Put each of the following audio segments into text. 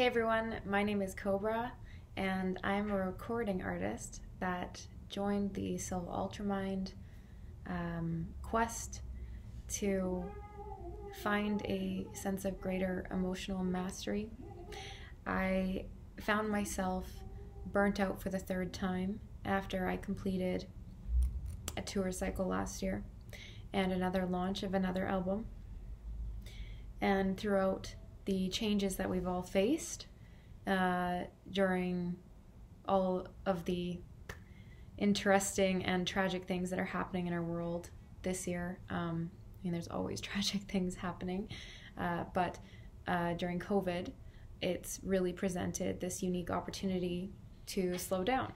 Hey everyone, my name is Kobra, and I'm a recording artist that joined the Silva Ultramind um, quest to find a sense of greater emotional mastery. I found myself burnt out for the third time after I completed a tour cycle last year and another launch of another album. And throughout the changes that we've all faced uh, during all of the interesting and tragic things that are happening in our world this year. Um, I mean, there's always tragic things happening, uh, but uh, during COVID, it's really presented this unique opportunity to slow down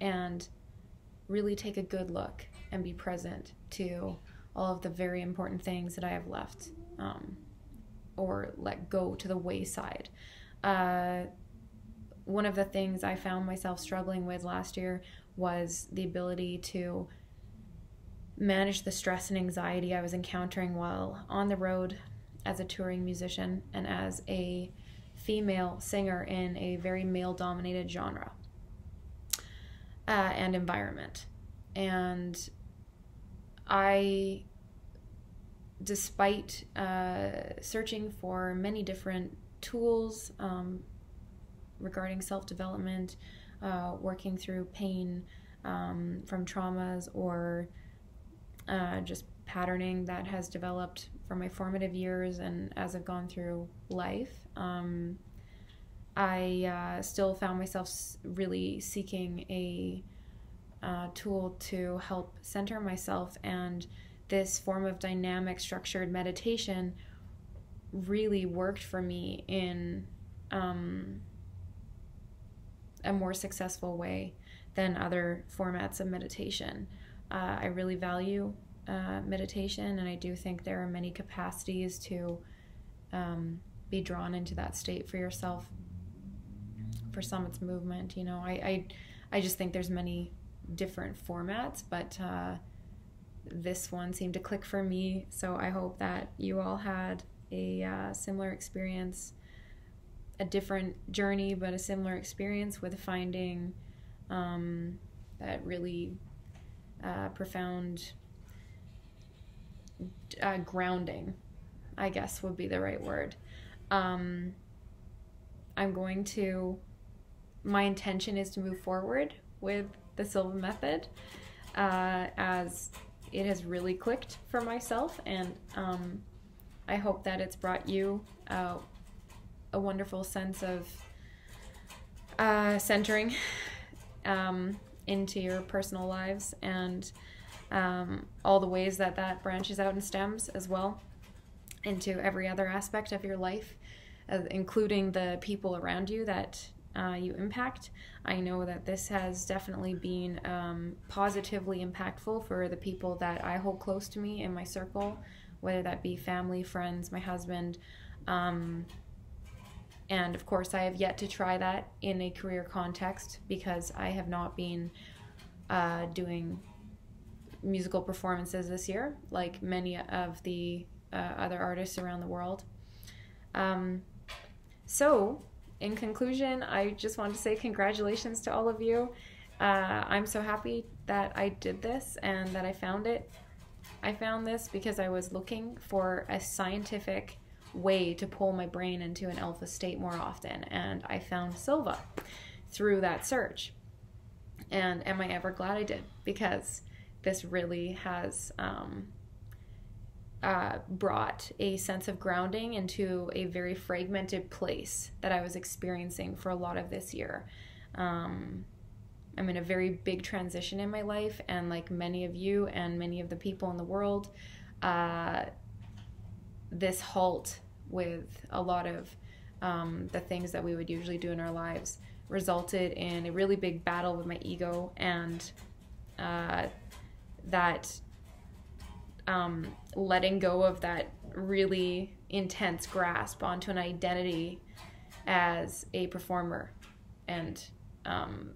and really take a good look and be present to all of the very important things that I have left. Um, or let go to the wayside. Uh, one of the things I found myself struggling with last year was the ability to manage the stress and anxiety I was encountering while on the road as a touring musician and as a female singer in a very male dominated genre uh, and environment. And I despite uh, searching for many different tools um, regarding self development, uh, working through pain um, from traumas, or uh, just patterning that has developed from my formative years and as I've gone through life. Um, I uh, still found myself really seeking a uh, tool to help center myself and this form of dynamic structured meditation really worked for me in um, a more successful way than other formats of meditation. Uh, I really value uh, meditation, and I do think there are many capacities to um, be drawn into that state for yourself. For some, it's movement. You know, I I, I just think there's many different formats, but uh, this one seemed to click for me. So I hope that you all had a uh, similar experience, a different journey, but a similar experience with finding um, that really uh, profound uh, grounding, I guess would be the right word. Um, I'm going to, my intention is to move forward with the Silva method uh, as it has really clicked for myself, and um, I hope that it's brought you uh, a wonderful sense of uh, centering um, into your personal lives and um, all the ways that that branches out and stems as well into every other aspect of your life, uh, including the people around you that uh, you impact. I know that this has definitely been um, positively impactful for the people that I hold close to me in my circle, whether that be family, friends, my husband. Um, and of course, I have yet to try that in a career context because I have not been uh, doing musical performances this year, like many of the uh, other artists around the world. Um, so, in conclusion, I just want to say congratulations to all of you. Uh, I'm so happy that I did this and that I found it. I found this because I was looking for a scientific way to pull my brain into an alpha state more often, and I found Silva through that search. And am I ever glad I did? Because this really has um, uh, brought a sense of grounding into a very fragmented place that I was experiencing for a lot of this year. Um, I'm in a very big transition in my life, and like many of you and many of the people in the world, uh, this halt with a lot of um, the things that we would usually do in our lives resulted in a really big battle with my ego and uh, that um, letting go of that really intense grasp onto an identity as a performer and um,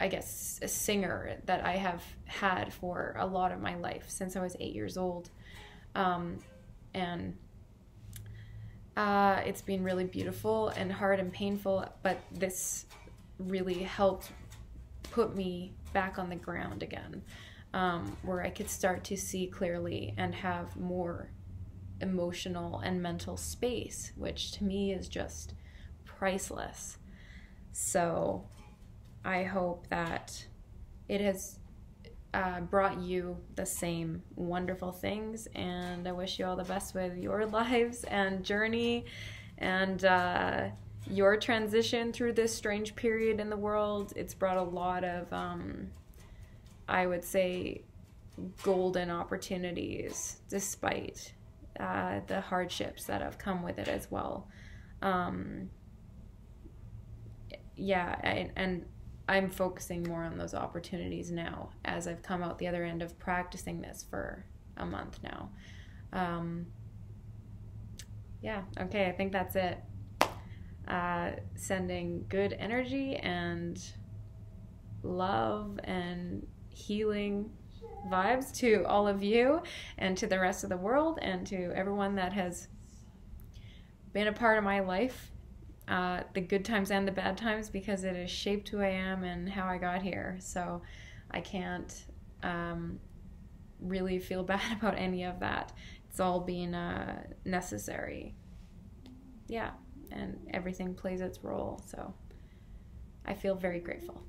I guess a singer that I have had for a lot of my life since I was eight years old. Um, and Uh, it's been really beautiful and hard and painful, but this really helped put me back on the ground again, um, where I could start to see clearly and have more emotional and mental space, which to me is just priceless. So I hope that it has uh, brought you the same wonderful things, and I wish you all the best with your lives and journey and uh, your transition through this strange period in the world. It's brought a lot of, um, I would say, golden opportunities despite uh, the hardships that have come with it as well. Um, yeah, and, and I'm focusing more on those opportunities now as I've come out the other end of practicing this for a month now. Um, yeah, okay, I think that's it. Uh, sending good energy and love and healing vibes to all of you and to the rest of the world and to everyone that has been a part of my life uh, the good times and the bad times because it has shaped who I am and how I got here. So I can't um, really feel bad about any of that. It's all been uh, necessary. Yeah, and everything plays its role. So I feel very grateful.